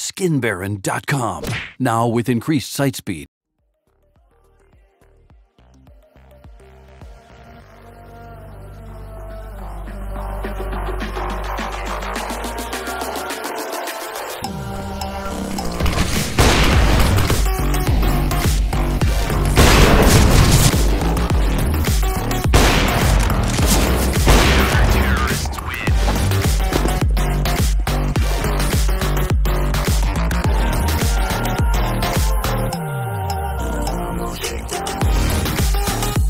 Skinbaron.com. Now with increased site speed